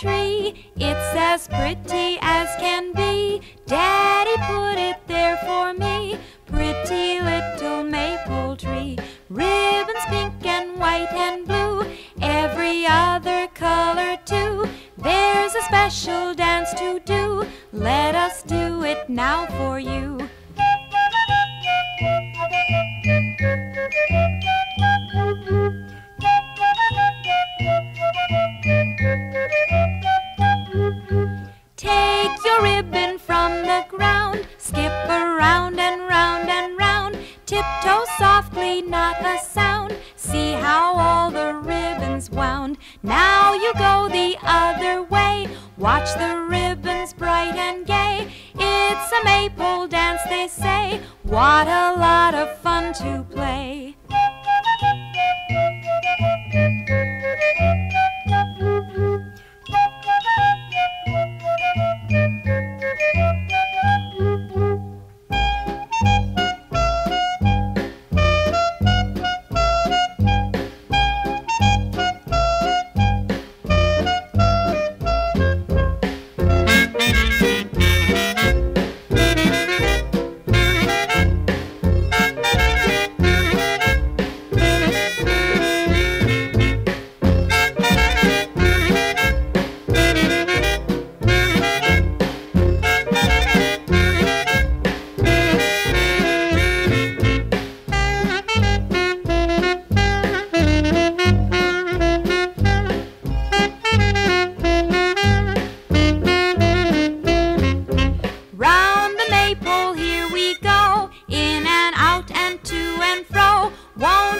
tree. It's as pretty as can be. Daddy put it there for me. Pretty little maypole tree. Ribbons pink and white and blue. Every other color too. There's a special dance to do. Let us do it now for you. Ribbon from the ground, skip around and round and round, tiptoe softly, not a sound. See how all the ribbons wound. Now you go the other way, watch the ribbons bright and gay. It's a maypole dance, they say. What a lot of fun to play.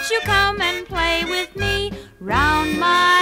won't you come and play with me round my